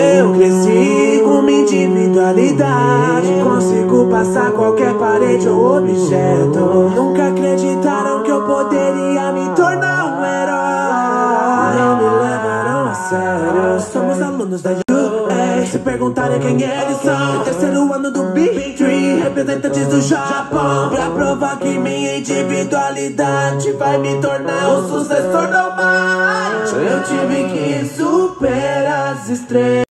Eu cresci com minha individualidade. Consigo passar qualquer parede ou objeto. Nunca acreditaram que eu poderia me tornar um herói. Não me levaram a sério. Somos alunos da UA. Se perguntarem quem eles são, terceiro ano do Big Tree representantes do Japão. Pra provar que minha individualidade vai me tornar um sucessor normal Eu tive que superar as estrelas.